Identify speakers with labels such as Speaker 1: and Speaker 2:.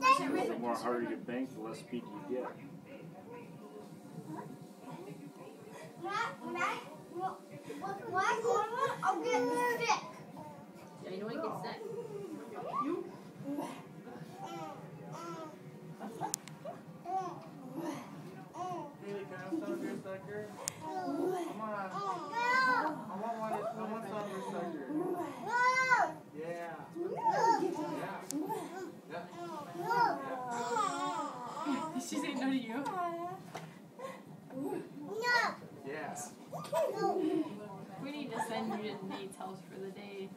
Speaker 1: The more harder you bank, the less speed you get.
Speaker 2: I'll get sick.
Speaker 3: Yeah, you don't want to get sick.
Speaker 4: Haley, can I have your sucker? Come on. I want one. I want some of your sucker. Yeah. Yeah.
Speaker 3: Did she say no to you?
Speaker 4: No. Yes.
Speaker 3: We need to send you to Nate's house for the day.